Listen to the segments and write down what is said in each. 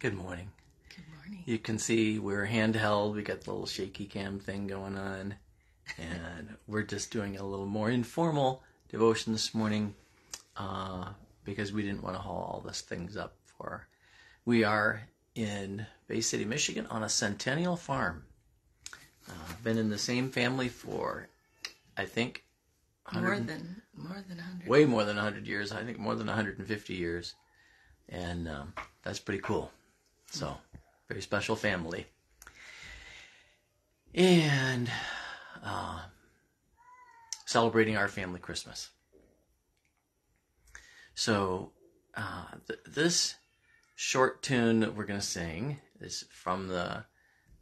Good morning. Good morning. You can see we're handheld. We got the little shaky cam thing going on. And we're just doing a little more informal devotion this morning uh, because we didn't want to haul all this things up for. We are in Bay City, Michigan on a centennial farm. Uh, been in the same family for, I think, More than more than hundred. way more than 100 years. I think more than 150 years. And um, that's pretty cool. So, very special family. And uh, celebrating our family Christmas. So, uh, th- this short tune that we're going to sing is from the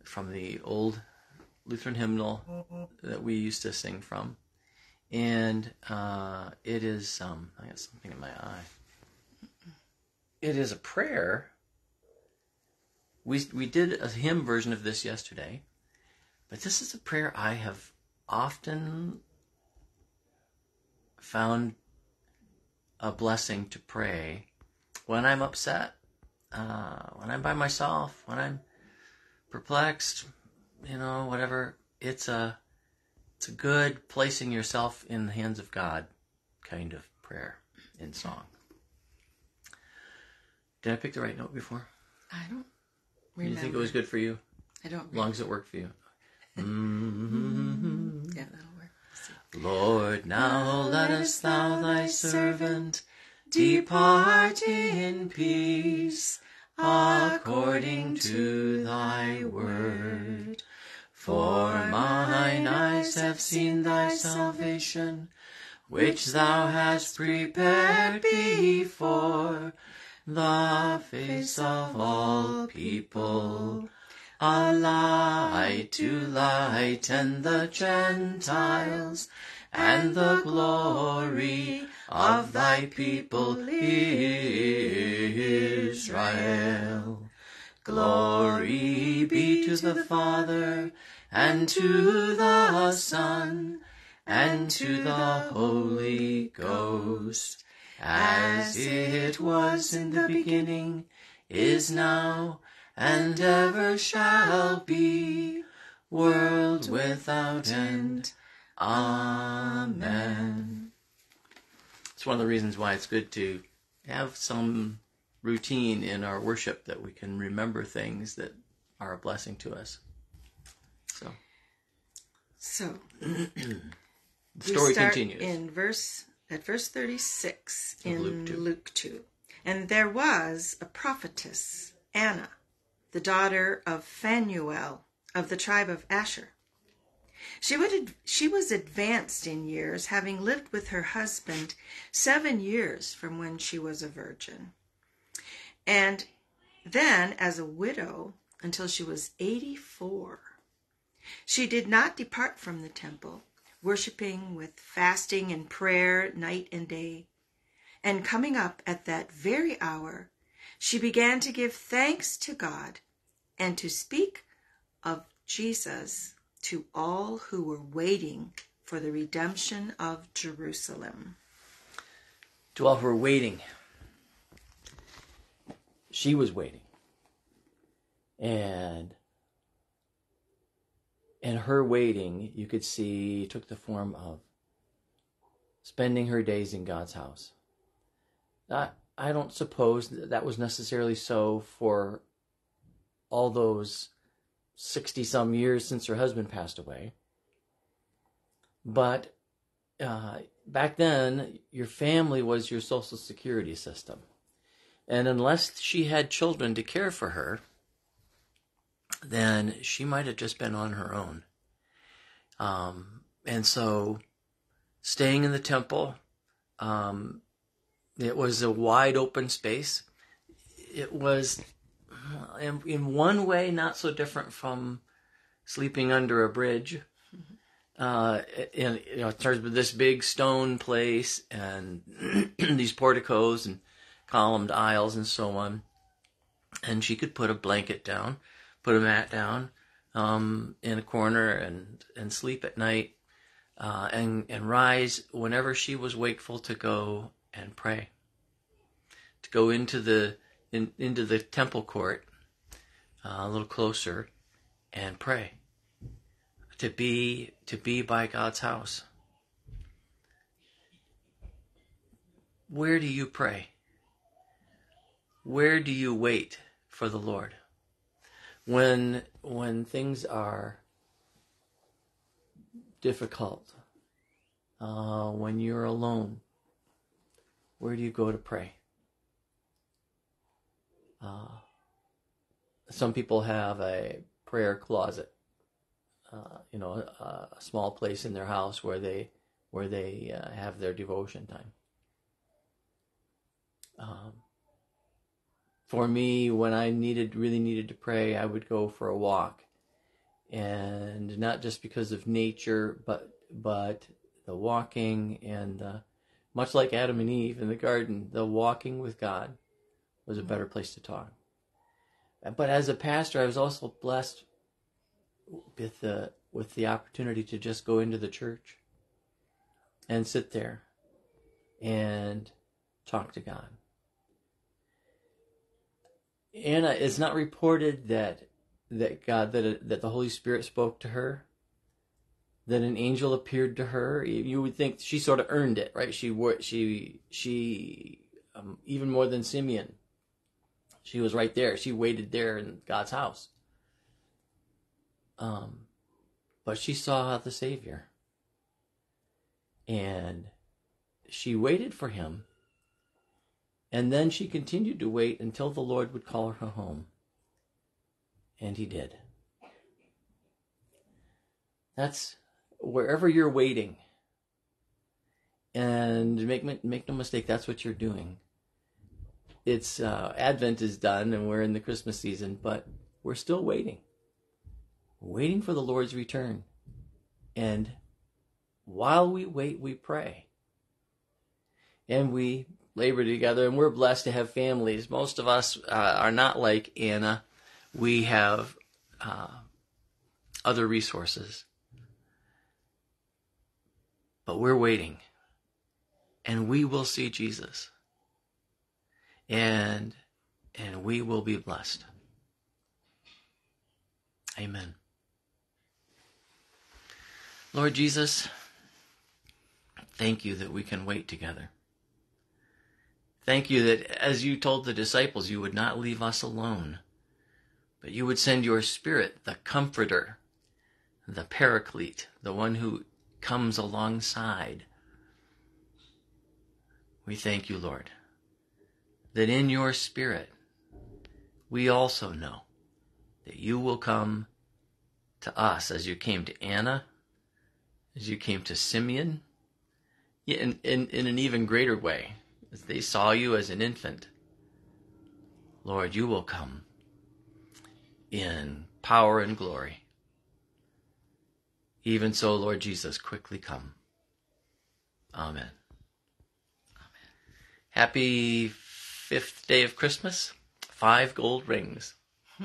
from the old Lutheran hymnal that we used to sing from and uh, it is um, I got something in my eye. It is a prayer. We we did a hymn version of this yesterday, but this is a prayer I have often found a blessing to pray when I'm upset, uh, when I'm by myself, when I'm perplexed, you know, whatever. It's a it's a good placing yourself in the hands of God kind of prayer in song. Did I pick the right note before? I don't Do remember. you think it was good for you? I don't. As long as it worked for you. Mm-hmm. Yeah, that'll work. Lord, now lettest thou thy servant depart in peace, according to thy word. For mine eyes have seen thy salvation, which thou hast prepared before the face of all people. A light to lighten the Gentiles, and the glory of thy people Israel. Glory be to the Father, and to the Son, and to the Holy Ghost, as it was in the beginning, is now, and ever shall be, world without end. Amen. It's one of the reasons why it's good to have some routine in our worship that we can remember things that are a blessing to us. So So the story continues. in verse at verse thirty-six Of in Luke two. Luke two, and there was a prophetess Anna, the daughter of Phanuel of the tribe of Asher. She would she was advanced in years, having lived with her husband seven years from when she was a virgin, and then as a widow until she was eighty-four. She did not depart from the temple, worshiping with fasting and prayer night and day. And coming up at that very hour, she began to give thanks to God and to speak of Jesus to all who were waiting for the redemption of Jerusalem. to all who were waiting. She was waiting. And and her waiting, you could see, took the form of spending her days in God's house. I, I don't suppose that, was necessarily so for all those 60 some years since her husband passed away. But uh, back then, your family was your social security system. And unless she had children to care for her, then she might have just been on her own. Um, and so, staying in the temple, um, it was a wide open space. It was, in, in one way, not so different from sleeping under a bridge uh, in you know, in terms of this big stone place and these porticos and columned aisles and so on. And she could put a blanket down, put a mat down um, in a corner, and and sleep at night, uh, and and rise whenever she was wakeful to go and pray. To go into the in, into the temple court uh, a little closer and pray. To be to be by God's house. Where do you pray? Where do you wait for the Lord? When when things are difficult, uh, when you're alone, where do you go to pray? Uh, some people have a prayer closet, uh, you know, a, a, small place in their house where they where they uh, have their devotion time. Um, for me, when I needed really needed to pray, I would go for a walk, and not just because of nature, but but the walking and the, much like Adam and Eve in the garden, the walking with God was a better place to talk. But as a pastor, I was also blessed with the with the opportunity to just go into the church and sit there and talk to God. Anna, it's not reported that that God that that the Holy Spirit spoke to her, that an angel appeared to her. You would think she sort of earned it, right? She she she um, even more than Simeon. She was right there. She waited there in God's house. Um, but she saw the Savior, and she waited for him and then she continued to wait until the Lord would call her home. And he did. That's wherever you're waiting. And make make no mistake, that's what you're doing. It's uh, Advent is done, and we're in the Christmas season, but we're still waiting, waiting for the Lord's return. And while we wait, we pray, and we labor together, and we're blessed to have families. Most of us uh, are not like Anna. We have uh, other resources. But we're waiting. And we will see Jesus. And and we will be blessed. Amen. Lord Jesus, thank you that we can wait together. Thank you that as you told the disciples, you would not leave us alone, but you would send your Spirit, the Comforter, the Paraclete, the one who comes alongside. We thank you, Lord, that in your Spirit, we also know that you will come to us as you came to Anna, as you came to Simeon, in, in, in an even greater way as they saw you as an infant, Lord, you will come in power and glory. Even so, Lord Jesus, quickly come. Amen. Amen. Happy fifth day of Christmas. Five gold rings.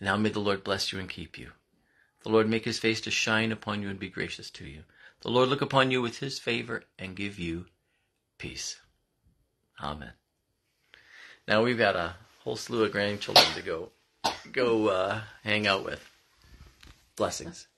now may the Lord bless you and keep you. The Lord make his face to shine upon you and be gracious to you. The Lord look upon you with his favor and give you peace. Amen. Now we've got a whole slew of grandchildren to go go uh, hang out with. Blessings.